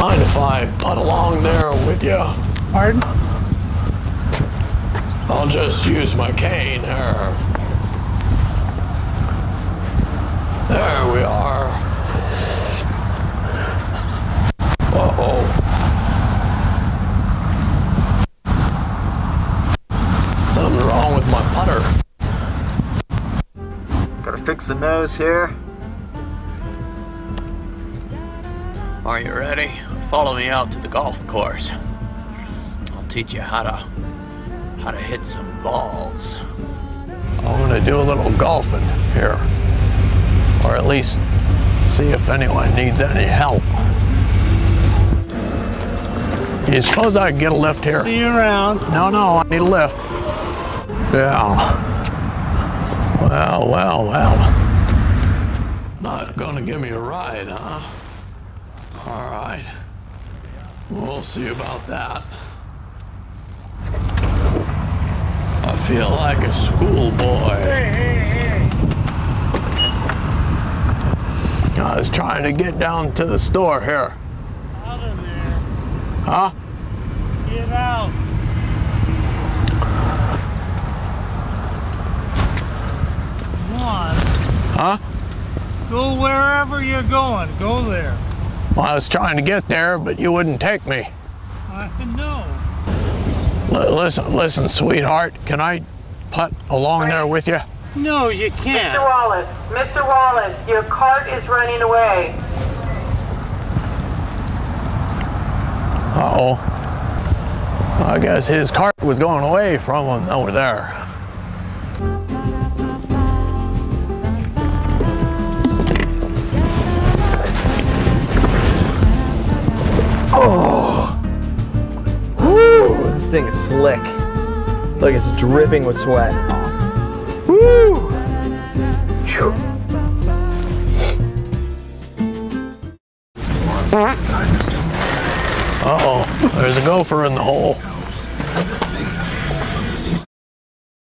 Mind if I putt along there with you? Pardon? I'll just use my cane here. There we are. Uh-oh. Something wrong with my putter. Gotta fix the nose here. Are you ready? Follow me out to the golf course. I'll teach you how to how to hit some balls. I'm gonna do a little golfing here. Or at least see if anyone needs any help. You suppose I could get a lift here? See you around. No, no, I need a lift. Yeah. Well, well, well. Not gonna give me a ride, huh? All right. We'll see about that. I feel like a schoolboy. Hey, hey, hey. I was trying to get down to the store here. Out of there. Huh? Get out. Come on. Huh? Go wherever you're going. Go there. Well, I was trying to get there, but you wouldn't take me. I know. L- listen, listen, sweetheart. Can I putt along there with you? No, you can't. Mr. Wallace, Mr. Wallace, your cart is running away. Uh oh. I guess his cart was going away from him over there. This thing is slick. Look, it's dripping with sweat. Woo! Phew. Uh oh. There's a gopher in the hole.